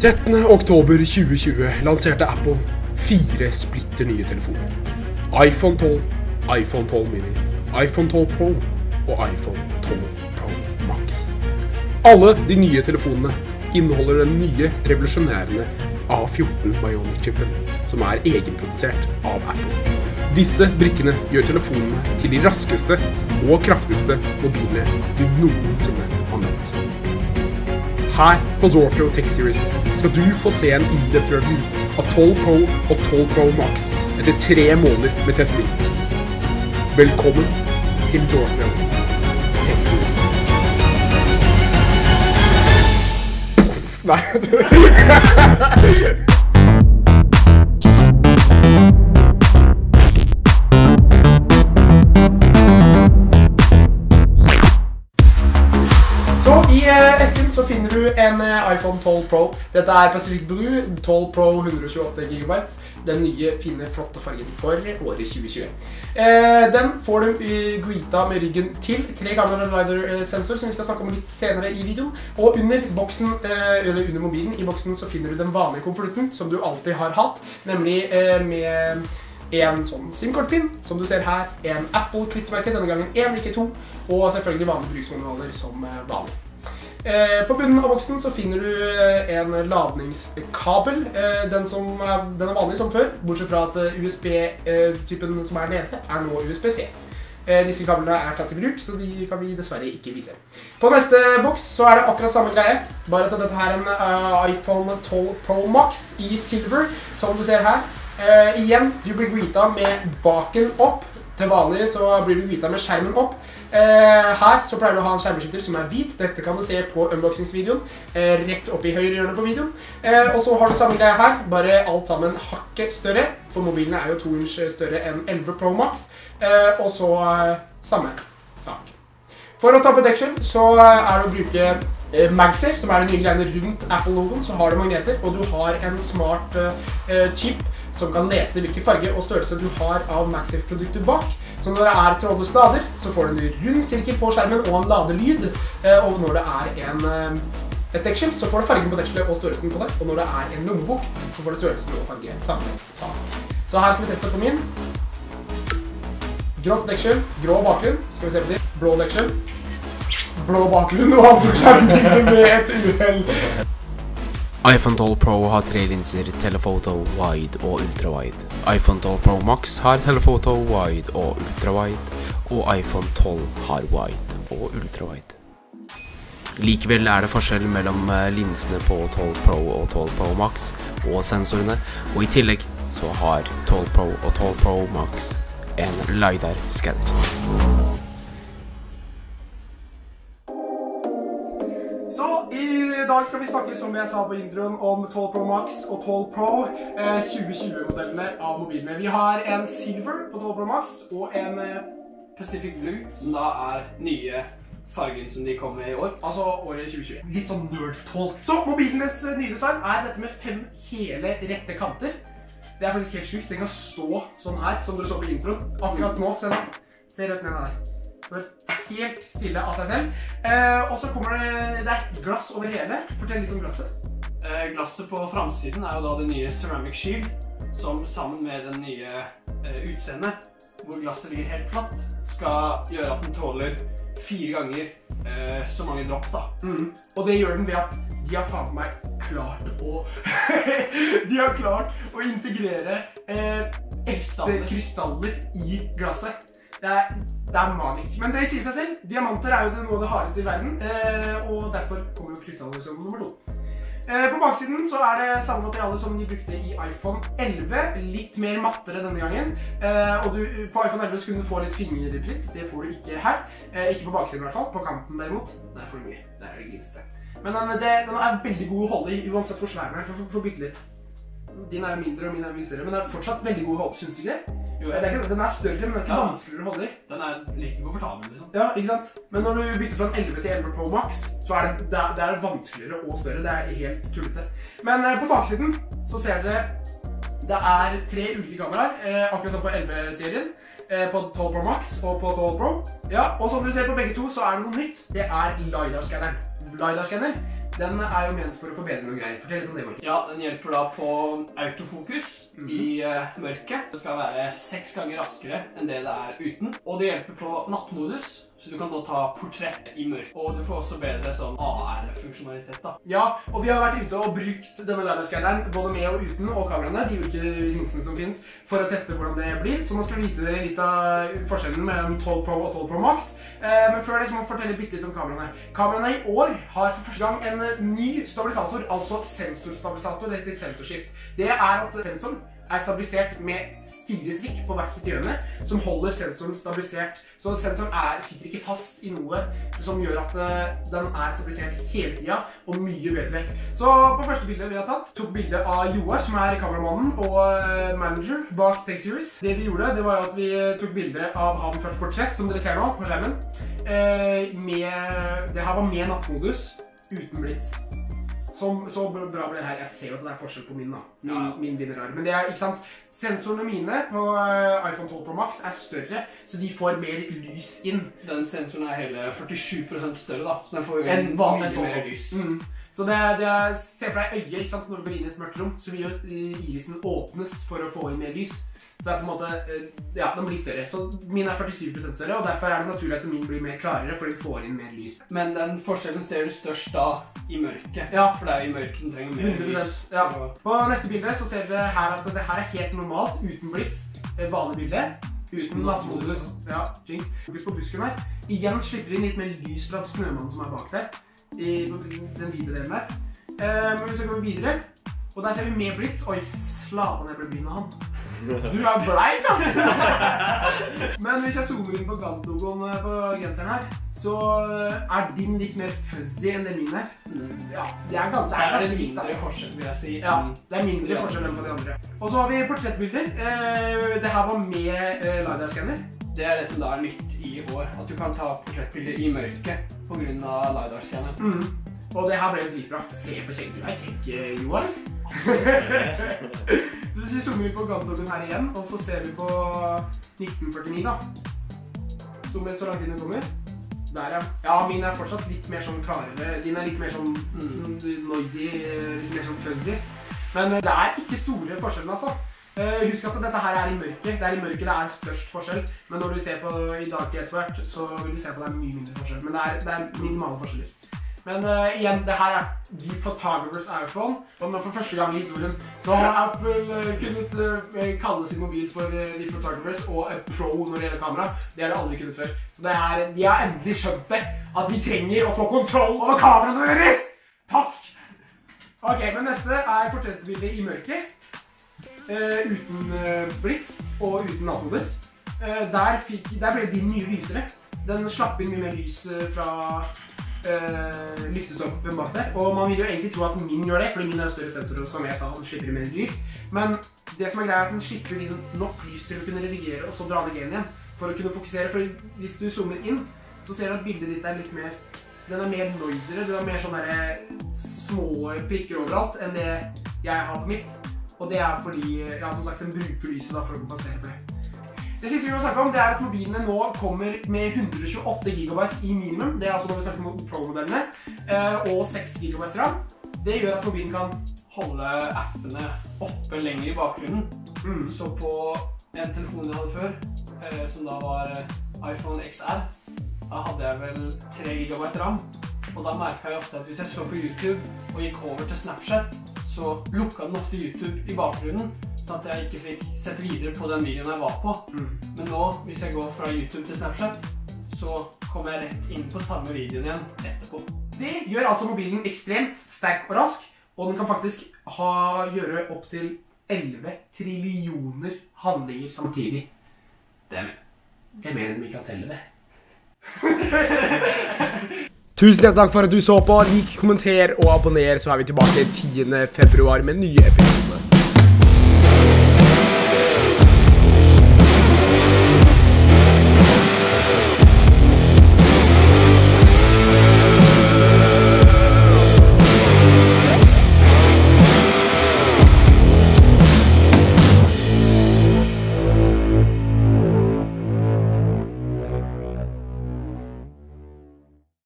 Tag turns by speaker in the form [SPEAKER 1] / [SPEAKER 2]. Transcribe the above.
[SPEAKER 1] 13. oktober 2020 lanserte Apple fire splitter nye telefoner. iPhone 12, iPhone 12 mini, iPhone 12 Pro og iPhone 12 Pro Max. Alle de nye telefonene inneholder den nye revolusjonærende A14 Bionic-chipen, som er egenprodusert av Apple. Disse brikkene gjør telefonene til de raskeste og kraftigste mobilene du noensinne har møtt. Her på Zorfio Tech Series skal du få se en in-depth av 12 Pro og 12 Pro Max etter tre måneder med testing. Velkommen til Zorfio Tech Series. Nei esken så finner du en eh, iPhone 12 Pro. Dette er Pacific Blue 12 Pro 128 GB. Den nye, fine, flotte fargen for året 2020. Eh, den får du i Guita med ryggen til. Tre gamle LiDAR-sensor som vi skal snakke om litt senere i videoen. Og under boksen, eh, eller under mobilen i boksen så finner du den vanlige konvolutten som du alltid har hatt, nemlig med en sånn SIM-kortpinn, som du ser her, en Apple-klistremerke, denne gangen én, ikke to, og selvfølgelig vanlige bruksmanualer som vanlig. Eh, på bunnen av boksen så finner du eh, en ladningskabel. Eh, den, som er, den er vanlig som før, bortsett fra at USB-typen som er nede, er nå USB-C. Disse kablene er tatt i bruk, så de kan vi dessverre ikke vise. På neste boks så er det akkurat samme greie, bare at dette her er en iPhone 12 Pro Max i silver, som du ser her. Igjen, du blir greeta med baken opp. Til vanlig så blir du greeta med skjermen opp. Eh, her så pleier du å ha en skjermbeskytter som er hvit. Dette kan du se på unboxingsvideoen. Eh, rett opp i høyre hjørne på videoen. Eh, og så har du samme greia her, bare alt sammen hakket større. For mobilene er jo 2 inch større enn 11 Pro Max. Eh, og så eh, samme sak. For å ta deksel så er det å bruke eh, MagSafe, som er de nye greiene rundt Apple-logoen. Så har du magneter, og du har en smart chip som kan lese hvilken farge og størrelse du har av MagSafe-produkter bak. Så når det er trådløs lader, så får du en rund sirkel på skjermen og en ladelyd. Eh, og når det er en, eh, et deksel, så får du fargen på dekselet og størrelsen på det. Og når det er en lommebok, så får du størrelsen og farge samme sak. Så her skal vi teste på min. Grått deksel, grå bakgrunn. Skal vi se på de. Blå deksel. Blå bakgrunn, og han tok skjermbildet med et uhell.
[SPEAKER 2] iPhone 12 Pro har tre linser, telephoto, wide og ultrawide. iPhone 12 Pro Max har telephoto, wide og ultrawide. Og iPhone 12 har wide og ultrawide. Likevel er det forskjell mellom eh, linsene på 12 Pro og 12 Pro Max og sensorene, og i tillegg så har 12 Pro og 12 Pro Max en LiDAR-skanner.
[SPEAKER 1] Skal vi snakke, som jeg sa på introen, om 12 Pro Max og 12 Pro eh, 2020-modellene av mobilene. Vi har en Silver på 12 Pro Max og en eh, Pacific Blue,
[SPEAKER 3] Som da er nye fargen som de kom med i år.
[SPEAKER 1] altså året 2020. Litt sånn nerd-12. Så mobilenes eh, nye design er dette med fem hele rette kanter. Det er faktisk helt sjukt. Den kan stå sånn her, som dere så på introen. Akkurat nå, se. Se rødt ned der. Står helt stille av seg selv. Eh, og så kommer det, det er glass over hele. Fortell litt om glasset.
[SPEAKER 3] Eh, glasset på framsiden er jo da det nye Ceramic Shield, som sammen med den nye eh, utseendet, hvor glasset ligger helt flatt, skal gjøre at den tåler fire ganger eh, så mange dropp, da.
[SPEAKER 1] Mm. Og det gjør den ved at de har faen meg klart å De har klart å integrere eh, ekte
[SPEAKER 3] krystaller
[SPEAKER 1] i glasset. Det er, det er magisk. Men det sier seg selv. Diamanter er jo noe av det hardeste i verden. Eh, og derfor kommer jo krystaller som nummer to. Eh, på baksiden så er det samme materiale som de brukte i iPhone 11. Litt mer mattere denne gangen. Eh, og du, på iPhone 11 kunne du få litt fingerpritt. Det får du ikke her. Ikke på baksiden i hvert fall. På kanten derimot. Der får du mye. Der er det gliste. Men den, den er veldig god å holde i, uansett hvor svær den er. For bytte litt. Din er jo mindre, og min er mye større. Men den er fortsatt veldig god å holde. Syns du ikke det?
[SPEAKER 3] Jo,
[SPEAKER 1] Det er ikke, den er større, men den er ikke
[SPEAKER 3] Ja.
[SPEAKER 1] vanskeligere å holde i.
[SPEAKER 3] Den er like komfortabel, liksom.
[SPEAKER 1] Ja, ikke sant? Men når du bytter fra en 11 til 11 Pro Max, så er det, det, er, det er vanskeligere og større. Det er helt tullete. Men eh, på baksiden så ser dere det er tre ulike kameraer, eh, akkurat som på 11-serien. Eh, på 12 Pro Max og på 12 Pro. Ja, og som dere ser på begge to, så er det noe nytt. Det er LiDAR-skanneren. LiDAR-skanner Den er jo ment for å forbedre noen greier. Fortell litt om det, Martin.
[SPEAKER 3] Ja, den hjelper da på autofokus i uh, mørket. Det skal være seks ganger raskere enn det det er uten. Og det hjelper på nattmodus, så du kan nå ta portrett i mørk. Og du får også bedre sånn AR-funksjonalitet, da.
[SPEAKER 1] Ja, og vi har vært ute og brukt denne LiDAR-skanneren både med og uten, og kameraene, de ulike linsene som finnes, for å teste hvordan det blir. Så nå skal vi vise dere litt av forskjellen mellom 12 Pro og 12 Pro Max. Eh, Men før det så må vi fortelle bitte litt om kameraene. Kameraene i år har for første gang en eh, ny stabilisator, altså sensorstabilisator. Det heter sensorskift. Det er at sensoren er stabilisert med fire strikk på hvert sitt hjørne, som holder sensoren stabilisert. Så sensoren er, sitter ikke fast i noe som gjør at eh, den er stabilisert hele tida, og mye bedre. Så på første bildet vi har tatt, tok bilde av Joar, som er kameramannen og eh, manager bak Take Series. Det vi gjorde, det var at vi tok bilde av han først portrett, som dere ser nå på skjermen. Med, det her var med nattmodus, uten blitz. Som, så bra ble det her. Jeg ser jo at det er forskjell på min. da. Min,
[SPEAKER 3] Ja.
[SPEAKER 1] min. Men det er, ikke sant? sensorene mine på eh, iPhone 12 Pro Max er større, så de får mer lys inn.
[SPEAKER 3] Den sensoren er hele 47% større, da. Så den får jo
[SPEAKER 1] en,
[SPEAKER 3] mye mer lys.
[SPEAKER 1] Mm. Så det, det Se for deg øyet ikke sant? når du går inn i et mørkt rom, så vil jo irisen åpnes for å få inn mer lys. Så det er på en måte, eh, ja, den blir større. Så min er 47% større, og derfor er det naturlig at min blir mer klarere, for den får inn mer lys.
[SPEAKER 3] Men den forskjellen ser du størst da i mørket.
[SPEAKER 1] Ja.
[SPEAKER 3] For det er i mørket den trenger mer
[SPEAKER 1] 100%,
[SPEAKER 3] lys.
[SPEAKER 1] ja. På neste bilde så ser dere her at det her er helt normalt, uten blitz. Banebilde. vanlig bilde. Uten nattmodus. Ja, jinx. Fokus på busken her. Igjen slipper inn litt mer lys fra snømannen som er bak der. I den hvite delen der. Eh, men så går vi videre. Og der ser vi mer blitz. Oi, slaven, jeg ble blind av han. Du er bleik, altså! Men hvis jeg zoomer inn på Gant-logoen eh, på genseren her, så eh, er din litt mer fuzzy enn det min er. Ja, det er, det
[SPEAKER 3] Der
[SPEAKER 1] er
[SPEAKER 3] er det
[SPEAKER 1] ganske
[SPEAKER 3] mindre
[SPEAKER 1] altså.
[SPEAKER 3] forskjell, vil jeg si.
[SPEAKER 1] Ja, det er mindre forskjell enn på de andre. Og så har vi portrettbilder. Eh, det her var med eh, LiDAR-skanner.
[SPEAKER 3] Det er det som da er nytt i år. At du kan ta portrettbilder i mørket pga. LiDAR-scanner.
[SPEAKER 1] Mm. Og det her ble jo dritbra. Se på kjekk du er kjekk, Johan. Joar. Så zoomer vi på Gantlogen her igjen, og så ser vi på 1949, da. Zoomer så langt inn du kommer. Der, ja. Ja, min er fortsatt litt mer sånn klarere. Din er litt mer sånn mm, noisy, eh, litt mer sånn fuzzy. Men eh, det er ikke store forskjellene, altså. Eh, Husk at dette her er i mørket. Det er i mørket det er størst forskjell. Men når du ser på i dagtid etter hvert, så vil du se på det er mye mindre forskjell. Men det er, det er minimale forskjeller. Men uh, igjen, det her er The Photographers iPhone. Og for første gang i historien så har Apple eh, kunnet uh, kalle sin mobil for uh, The Photographers og en Pro når det gjelder kamera. Det har de aldri kunnet før. Så det er, de har endelig skjønt det. At vi trenger å få kontroll over kameraene deres! Takk! Ok, men neste er portrettbildet i mørket. Uh, uten uh, blitz og uten nattmodus. Uh, der, der ble de nye lysere. Den slapp inn mye mer lys eh, fra opp på bak der. Og man vil jo egentlig tro at min gjør det, fordi min er større sensor, som jeg sa, den slipper mer lys. Men det som er greia er at den slipper inn nok lys til å kunne redigere og så dra ned igjen. For å kunne fokusere. For hvis du zoomer inn, så ser du at bildet ditt er litt mer den er mer noisere. Du har mer sånne der små prikker overalt enn det jeg har på mitt. Og det er fordi ja, som sagt, den bruker lyset da for å kompensere for det. Det siste vi må snakke om, det er at mobilene nå kommer med 128 GB i minimum. Det er altså når vi snakker om Pro-modellene. eh, Og 6 GB RAM. Det gjør at mobilen kan
[SPEAKER 3] Holde appene oppe lenger i bakgrunnen.
[SPEAKER 1] mm,
[SPEAKER 3] Så på en telefon jeg hadde før, eh, som da var eh, iPhone XR, da hadde jeg vel 3 GB ram. Og da merka jeg ofte at hvis jeg så på YouTube og gikk over til Snapchat, så lukka den ofte YouTube i bakgrunnen, sånn at jeg ikke fikk sett videre på den videoen jeg var på.
[SPEAKER 1] mm.
[SPEAKER 3] Men nå, hvis jeg går fra YouTube til Snapchat, så kommer jeg rett inn på samme videoen igjen etterpå.
[SPEAKER 1] Det gjør altså mobilen ekstremt sterk og rask, og den kan faktisk ha, gjøre opptil 11 trillioner handlinger samtidig.
[SPEAKER 3] Det er mer
[SPEAKER 1] Jeg mener de kan telle det.
[SPEAKER 2] Tusen hjertelig takk for at du så på. Lik, kommenter og abonner, så er vi tilbake 10. februar med nye episoder.